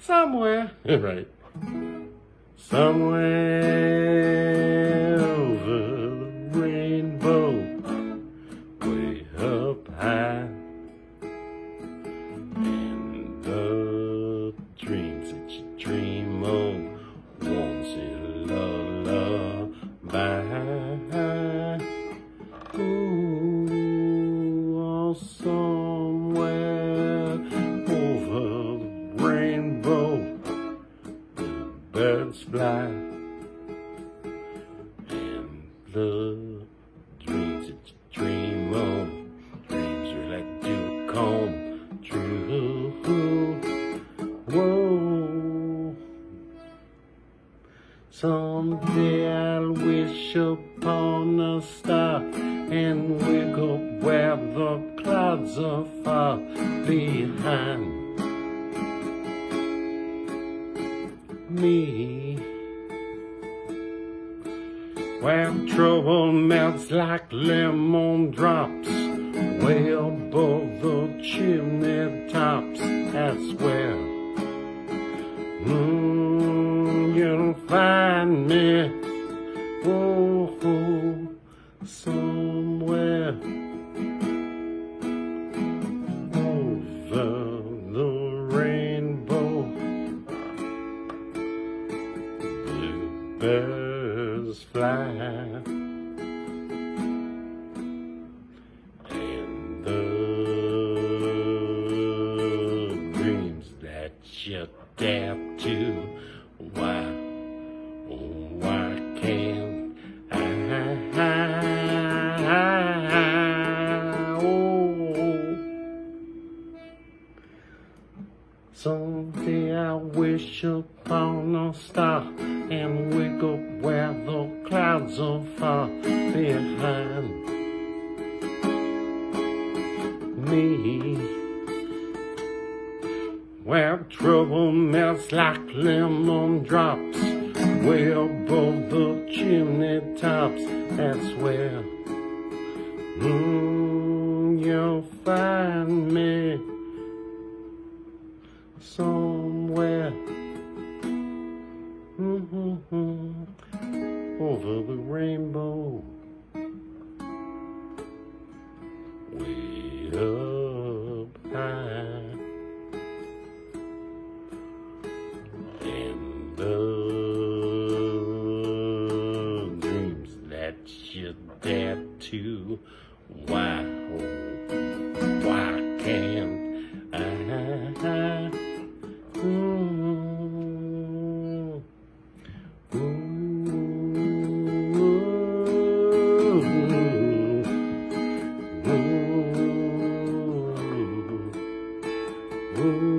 somewhere, right, somewhere over the rainbow, way up high, and the dreams that you dream of once in lullaby. Fly, and the dreams that you dream of, dreams are like to come true. Whoa. Someday I'll wish upon a star and wake up where the clouds are far behind me. Where trouble melts like lemon drops way above the chimney tops. That's where mm, you'll find me. Oh, oh, somewhere And the dreams that you dare to, why, oh, why can't someday I wish upon a star and wake up where the clouds are far behind me. Where trouble melts like lemon drops way above the chimney tops. That's where mm, you'll find me somewhere mm-hmm, over the rainbow. Way up high. And the dreams that you dare to, why, oh, why can't I? Na,